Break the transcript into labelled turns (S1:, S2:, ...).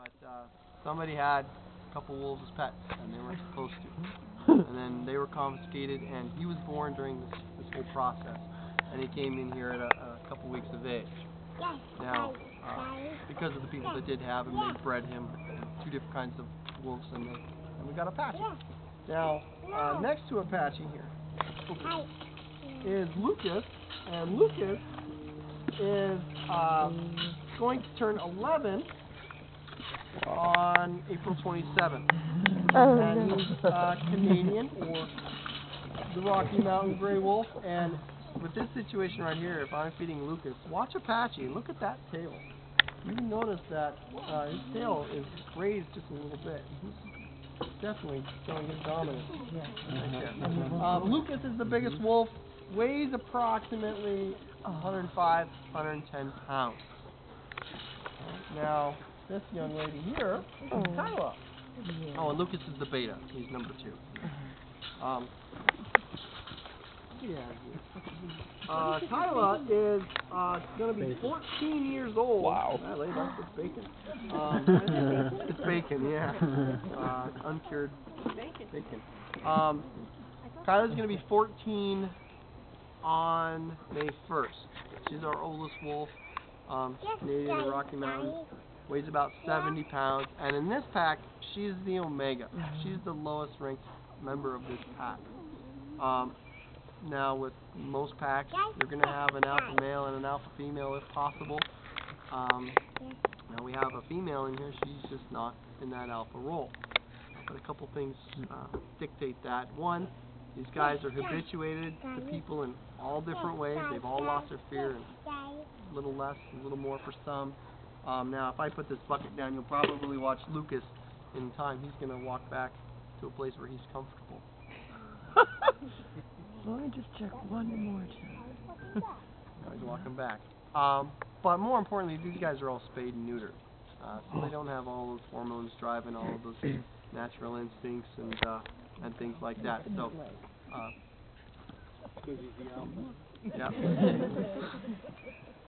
S1: but uh, somebody had a couple wolves as pets, and they weren't supposed to. and then they were confiscated, and he was born during this, this whole process. And he came in here at a, a couple weeks of age. Now, uh, because of the people that did have him, they bred him two different kinds of wolves, and, they, and we got Apache. Now, uh, next to Apache here is Lucas, and Lucas is uh, going to turn 11 on April 27th. And he's uh, Canadian or the Rocky Mountain Grey Wolf. And with this situation right here, if I'm feeding Lucas, watch Apache. Look at that tail. You can notice that uh, his tail is raised just a little bit. He's definitely showing his dominance. Right there. Um, Lucas is the biggest wolf, weighs approximately 105, 110 pounds. Now, this young lady here is Kyla. Oh, and Lucas is the beta. He's number two. Um, yeah. Uh, Kyla is uh, going to be 14 years old. Wow. That lady, that's just bacon. Um, it's bacon, yeah. Uh, uncured bacon. Um, Kyla's going to be 14 on May 1st. She's our oldest wolf. Um, she's Canadian Rocky Mountains. Weighs about 70 pounds. And in this pack, she's the Omega. She's the lowest ranked member of this pack. Um, now, with most packs, you're going to have an alpha male and an alpha female if possible. Um, now, we have a female in here. She's just not in that alpha role. But a couple things uh, dictate that. One, these guys are habituated to people in all different ways. They've all lost their fear, and a little less, a little more for some. Um, now, if I put this bucket down, you'll probably watch Lucas in time. He's going to walk back to a place where he's comfortable.
S2: Let me just check one more time.
S1: Now he's walking back. Um, but more importantly, these guys are all spayed and neutered. Uh, so they don't have all those hormones driving all of those natural instincts and uh, and things like that. So, uh, yeah.